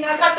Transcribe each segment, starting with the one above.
I'm not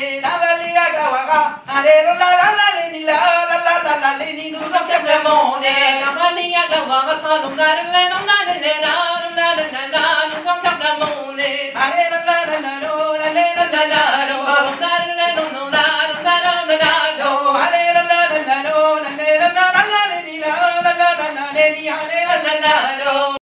le la la le a la wa ga a le ro la la la le ni la la la la la le ni nous en cap le monde la ma le a la wa ga ta nom na le le nom na le le na ro la la la la nous ro la le la la la ro nom na le le la ro na ro na la do a le ro la la la ro la le la la la ni la la la la ni a le la la la ro